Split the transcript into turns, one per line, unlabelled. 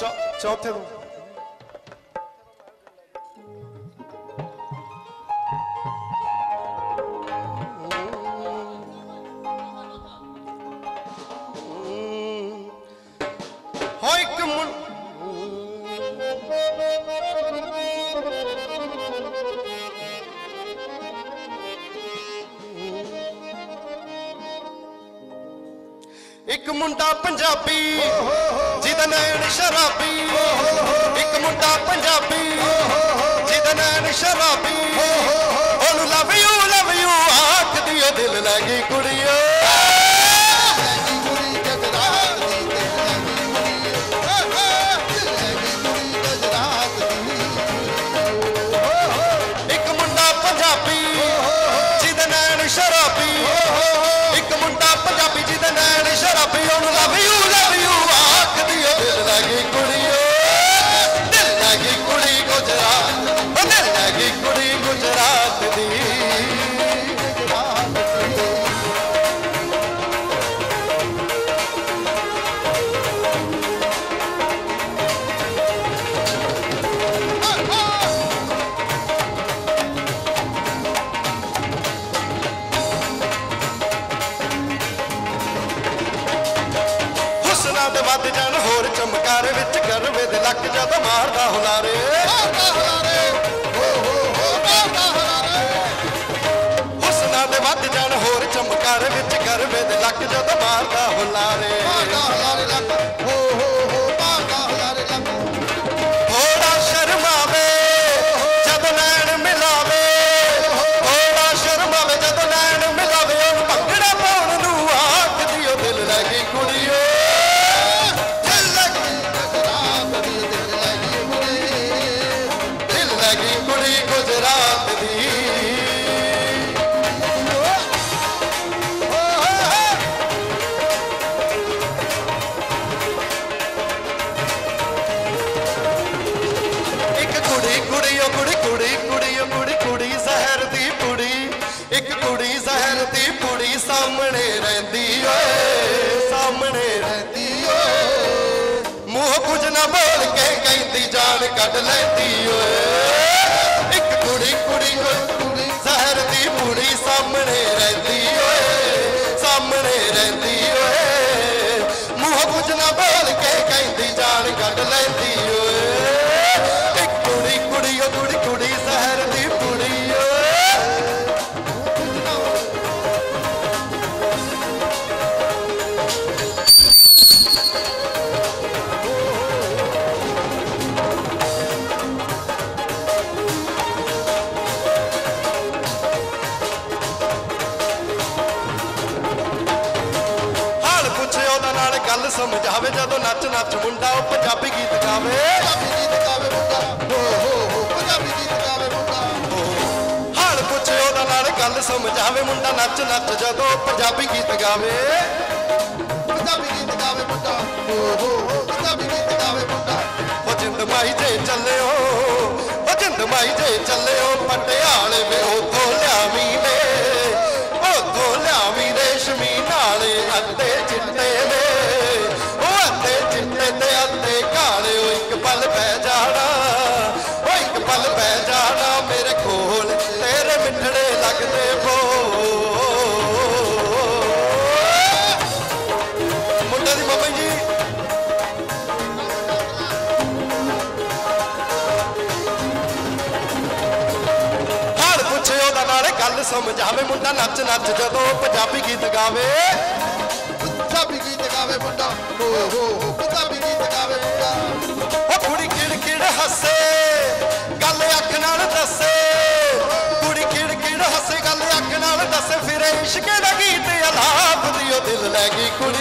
ਚੌ- ਚੌਥੇ ਤੋਂ ਹੋ ਇੱਕ ਮੁੰ ਇੱਕ ਮੁੰਡਾ ਪੰਜਾਬੀ, ਜਿਹਦਾ ਨੈਣ ਸ਼ਰਾਬੀ। ਇੱਕ ਮੁੰਡਾ ਪੰਜਾਬੀ, ਜਿਹਦਾ ਨੈਣ ਸ਼ਰਾਬੀ। ਉਹਨੂੰ ਲਵ ਯੂ ਲਵ ਯੂ ਆਖਦੀ ਓ ਦਿਲ ਲੈ ਗਈ ਕੁੜੀਓ
ਕੁੜੀ
ਇੱਕ ਮੁੰਡਾ ਪੰਜਾਬੀ, ਜਿਹਦਾ ਨੈਣ ਸ਼ਰਾਬੀ। ਹੁਸਨਾ ਵੱਧ ਜਾਣ ਹੋਰ ਚਮਕਾਰ ਵਿੱਚ ਗਰਵੇ ਦੇ ਲੱਕ ਜਦ ਮਾਰਦਾ ਹੁਲਾਰੇ ਹੁਸਨਾ ਦੇ ਵੱਧ ਜਾਣ ਹੋਰ ਚਮਕਾਰ ਵਿੱਚ ਗਰਵੇ ਦੇ ਲੱਕ ਜਦ ਮਾਰਦਾ ਹੁਲਾਰੇ ਥੋੜਾ ਕੁੜੀ ਕੁੜੀ ਓ ਕੁੜੀ ਕੁੜੀ ਕੁੜੀ ਓ ਕੁੜੀ ਕੁੜੀ ਜ਼ਹਿਰ ਦੀ ਪੁੜੀ ਇੱਕ ਕੁੜੀ ਜ਼ਹਿਰ ਦੀ ਪੁੜੀ ਸਾਹਮਣੇ ਰਹਿੰਦੀ ਓਏ, ਸਾਹਮਣੇ ਰਹਿੰਦੀ ਓਏ। ਮੂੰਹ ਕੁਝ ਨਾ ਬੋਲ ਕੇ ਕਹਿੰਦੀ, ਜਾਨ ਕੱਢ ਲੈਂਦੀ ਓਏ। ਇੱਕ ਕੁੜੀ ਕੁੜੀ ਓਏ ਕੁੜੀ ਜ਼ਹਿਰ ਦੀ ਪੁੜੀ ਸਾਹਮਣੇ ਰਹਿੰਦੀ ਓਏ, ਸਾਹਮਣੇ ਰਹਿੰਦੀ ਓਏ। ਮੂੰਹ ਕੁਝ ਨਾ ਬੋਲ ਸਮਝਾਵੇ ਜਦੋਂ ਨੱਚ ਨੱਚ ਮੁੰਡਾ ਉਹ ਪੰਜਾਬੀ ਗੀਤ ਗਾਵੇ। ਪੰਜਾਬੀ ਪੰਜਾਬੀ ਹਾਲ ਪੁੱਛੇ ਉਹਦਾ ਨਾਲ, ਗੱਲ ਸਮਝਾਵੇ ਮੁੰਡਾ, ਨੱਚ ਨੱਚ ਜਦੋਂ ਉਹ ਪੰਜਾਬੀ ਗੀਤ ਗਾਵੇ। ਉਹ ਜਿੰਦ ਮਾਈ ਜੇ ਚੱਲਿਓ ਉਹ ਜਿੰਦ ਮਾਈ ਜੇ ਚੱਲਿਓ, ਪਟਿਆਲੇ ਵੇ ਉਥੋਂ ਲਿਆਵੀਂ ਨੇ ਉਥੋਂ ਲਿਆਵੀਂ ਰੇਸ਼ਮੀ ਨਾਲੇ ਅੱਤੇ ਚਿੱਟੇ ਸਮਝਾਵੇ ਮੁੰਡਾ ਨੱਚ ਨੱਚ ਜਦੋਂ ਪੰਜਾਬੀ ਗੀਤ ਗਾਵੇ। ਪੰਜਾਬੀ ਗੀਤ ਗਾਵੇ ਮੁੰਡਾ। ਹੋ ਹੋ ਪੰਜਾਬੀ ਗੀਤ ਗਾਵੇ ਮੁੰਡਾ। ਉਹ ਕੁੜੀ ਕਿੜ ਕਿੜ ਹੱਸੇ, ਗੱਲ ਅੱਖ ਨਾਲ ਦੱਸੇ। ਕੁੜੀ ਕਿੜ ਕਿੜ ਹੱਸੇ, ਗੱਲ ਅੱਖ ਨਾਲ ਦੱਸੇ। ਫਿਰ ਇਸ਼ਕੇ ਦਾ ਗੀਤ ਅਲਾਪ ਦੀ ਉਹ ਦਿਲ ਲੈ ਗਈ ਕੁੜੀ।